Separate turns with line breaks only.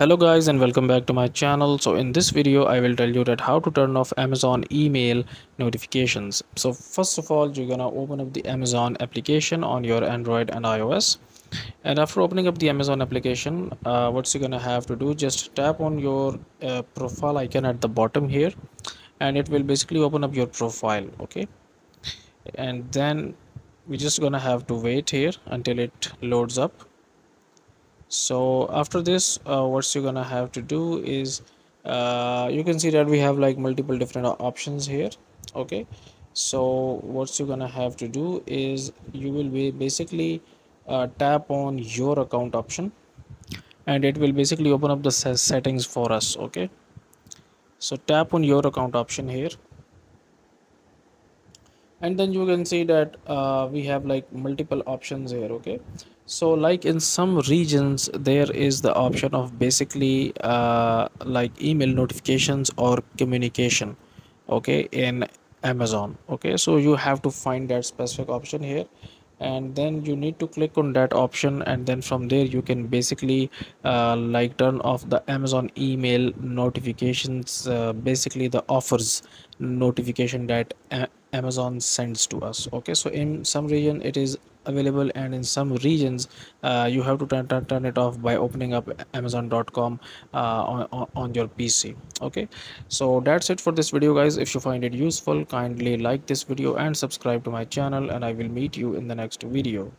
hello guys and welcome back to my channel. So in this video i will tell you that how to turn off amazon email notifications. So first of all you're gonna open up the amazon application on your android and ios. And after opening up the amazon application uh, what you're gonna have to do just tap on your uh, profile icon at the bottom here. And it will basically open up your profile okay? And then we're just gonna have to wait here until it loads up so after this uh, what you're gonna have to do is uh, you can see that we have like multiple different options here okay? So what you're gonna have to do is you will be basically uh, tap on your account option and it will basically open up the settings for us okay? So tap on your account option here and then you can see that uh, we have like multiple options here okay? So like in some regions there is the option of basically uh, like email notifications or communication okay in amazon okay? So you have to find that specific option here. And then you need to click on that option and then from there you can basically uh, like turn off the amazon email notifications uh, basically the offers notification that amazon sends to us okay? So in some region it is available and in some regions uh, you have to turn, turn, turn it off by opening up amazon.com uh, on, on your pc okay? So that's it for this video guys. If you find it useful kindly like this video and subscribe to my channel and i will meet you in the next video